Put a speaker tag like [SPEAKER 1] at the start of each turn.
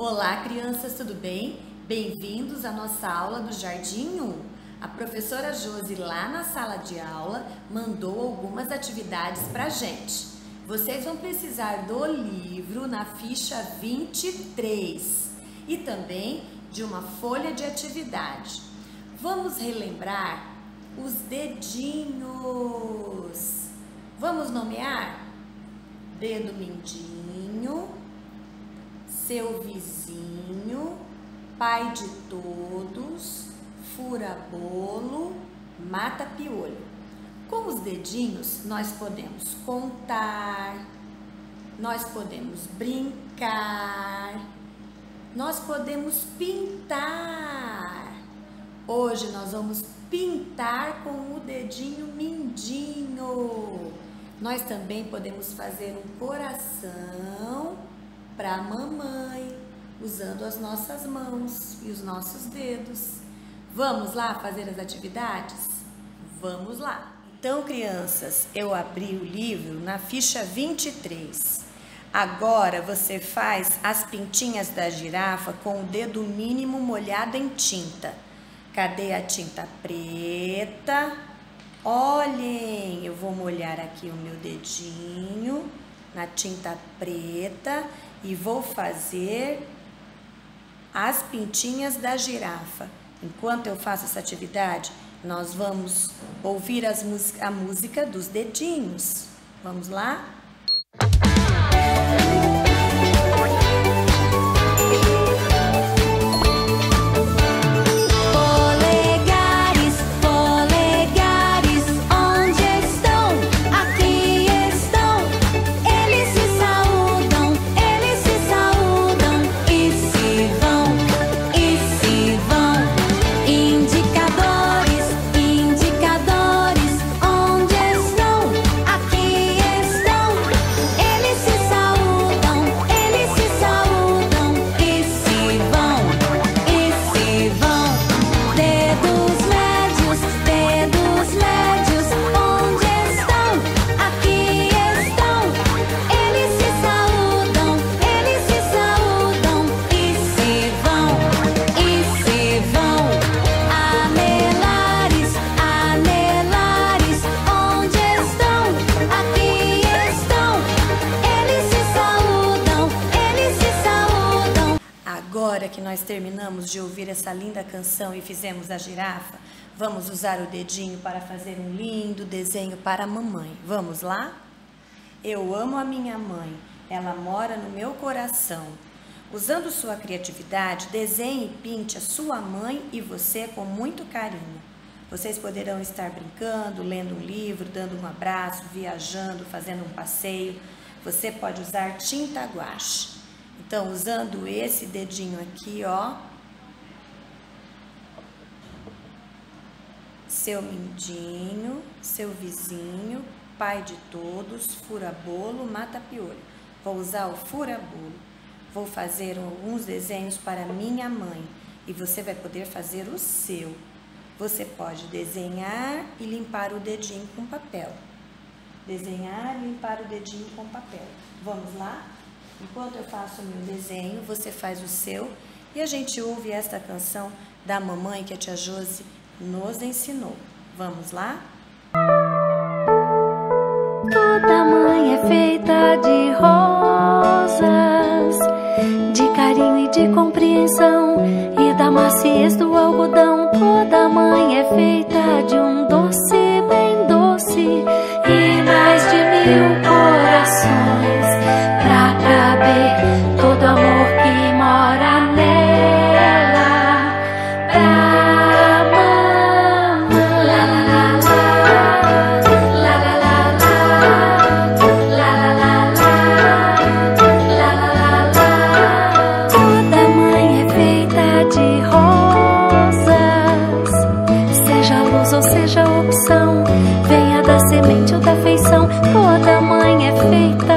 [SPEAKER 1] Olá, crianças, tudo bem? Bem-vindos à nossa aula do Jardim 1. A professora Josi, lá na sala de aula, mandou algumas atividades para gente. Vocês vão precisar do livro na ficha 23 e também de uma folha de atividade. Vamos relembrar os dedinhos. Vamos nomear? Dedo mindinho, seu vizinho, pai de todos, fura bolo, mata piolho. Com os dedinhos nós podemos contar, nós podemos brincar, nós podemos pintar. Hoje nós vamos pintar com o dedinho mindinho. Nós também podemos fazer um coração para a mamãe, usando as nossas mãos e os nossos dedos. Vamos lá fazer as atividades? Vamos lá! Então, crianças, eu abri o livro na ficha 23. Agora você faz as pintinhas da girafa com o dedo mínimo molhado em tinta. Cadê a tinta preta? Olhem, eu vou molhar aqui o meu dedinho na tinta preta e vou fazer as pintinhas da girafa. Enquanto eu faço essa atividade, nós vamos ouvir as, a música dos dedinhos. Vamos lá? Música ouvir essa linda canção e fizemos a girafa, vamos usar o dedinho para fazer um lindo desenho para a mamãe. Vamos lá? Eu amo a minha mãe, ela mora no meu coração. Usando sua criatividade, desenhe e pinte a sua mãe e você com muito carinho. Vocês poderão estar brincando, lendo um livro, dando um abraço, viajando, fazendo um passeio. Você pode usar tinta guache. Então, usando esse dedinho aqui, ó, seu mindinho, seu vizinho, pai de todos, fura bolo, mata piolho. Vou usar o fura bolo. Vou fazer alguns desenhos para minha mãe e você vai poder fazer o seu. Você pode desenhar e limpar o dedinho com papel. Desenhar e limpar o dedinho com papel. Vamos lá? Enquanto eu faço o meu desenho, você faz o seu e a gente ouve esta canção da mamãe que a tia Josi nos ensinou. Vamos lá?
[SPEAKER 2] Toda mãe é feita de rosas, de carinho e de compreensão e da maciez do algodão. Toda mãe é feita de um doce bem doce e mais de mil pour demain é feito.